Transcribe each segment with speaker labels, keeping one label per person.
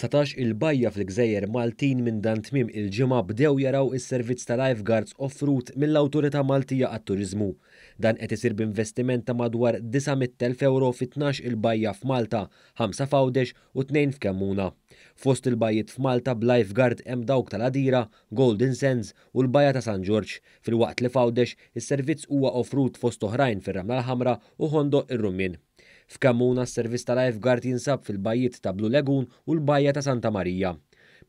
Speaker 1: Dsatax il bajja fil-gżejjer Maltin minn dan tmiem il-ġimgħa bdew jaraw is-servizz ta' lifeguards offrut mill-Awtorità Maltija għat-Turiżmu. Dan qed isir b'investiment ta' madwar 900,000 ewro fi tnax il bajja f'Malta, ħamsa f'Għawdex u tnejn f'Kemmuna. Fost il-bajjiet f'Malta b'lifeguard hemm dawk tal-Għadira, Golden Sands u l-Bajja ta' San Ġorġ, filwaqt li f'Għawdex is-servizz huwa offrut fost oħrajn fir-Ramla l-Ħamra u Ħondoq ir-Rummien. F'Kammuna s-servizz ta' lifeguard jinsab fil-bajjiet ta' Blue Lagoon u l-Bajja ta' Santa Marija.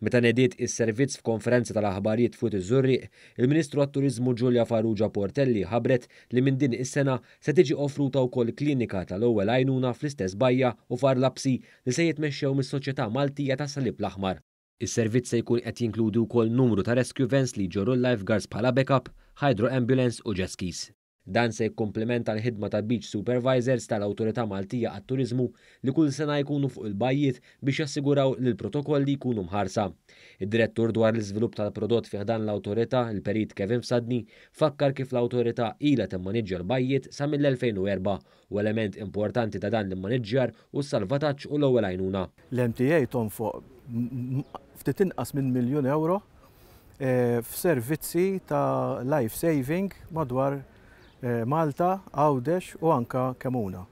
Speaker 1: Meta nediet is-servizz f'konferenza tal-aħbarijiet f'Wied iż-Żurrieq, il-Ministru għat-Turiżmu Julia Farrugia Portelli ħabbret li minn din is-sena se tiġi offruta wkoll klinika tal-ewwel għajnuna fl-istess bajja u f'Għar Lapsi li se jitmexxew mis-Soċjetà Maltija tas-Salib l-Aħmar. Is-servizz se jkun qed jinkludi wkoll numru ta' rescue vans li jġorru l-lifeguards bħala backup, hydro ambulance u jet skis. Dan se jikkumplimenta l-ħidma ta' Beach Supervisors tal-Awtorità Maltija għat-Turiżmu li kull sena jkunu fuq il-bajjiet biex jassiguraw li l-protokolli jkunu mħarsa. Id-Direttur dwar l-Iżvilupp tal-Prodott fi ħdan l-Awtorità, il-Perit Kevin Fsadni, fakkar kif l-Awtorità ilha timmaniġġja l-bajjiet sa mill-2004 u element importanti ta' dan l-immaniġġjar hu s-salvataġġ u l-ewwel għajnuna.
Speaker 2: L-MTA tonfoq ftit inqas minn miljun ewro f'servizzi ta' life saving madwar Malta, Għawdex u anke Kemmuna.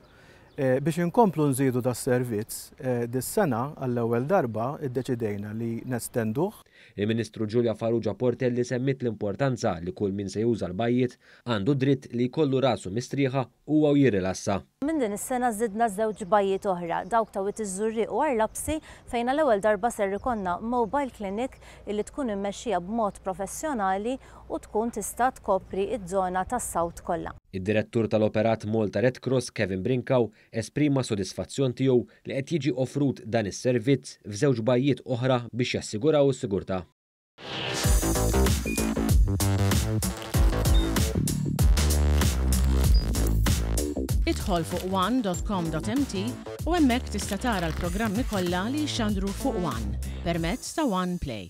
Speaker 2: Biex inkomplu nżidu das-servizz, dis-sena għall-ewwel darba ddeċidejna li nestenduh.
Speaker 1: Il-Ministru Julia Farrugia Portelli semmiet l-importanza li kull min se juża l-bajjiet għandu d-dritt li jkollu rasu mistrieħa huwa u jirrilassa.
Speaker 3: Minn din is-sena żidna żewġ bajjiet oħra, dawk ta' Wied iż-Żurrieq u Arlapsi, fejn għall-ewwel darba ser ikollna mobile clinic illi tkun immexxija b'mod professjonali u tkun tista' tkopri ż-żona tas-South kollha.
Speaker 1: Id-Direttur tal-Operat Malta Red Cross Kevin Brincaw esprima s-sodisfazzjon tiegħu li qed jiġi offrut dan is-servizz f'żewġ bajjiet oħra biex jassiguraw is-sigurtà.
Speaker 4: Idħol fuq one.com.mt u hemmhekk tista' tara l-programmi kollha li jxandru fuq One permezz ta' One Play.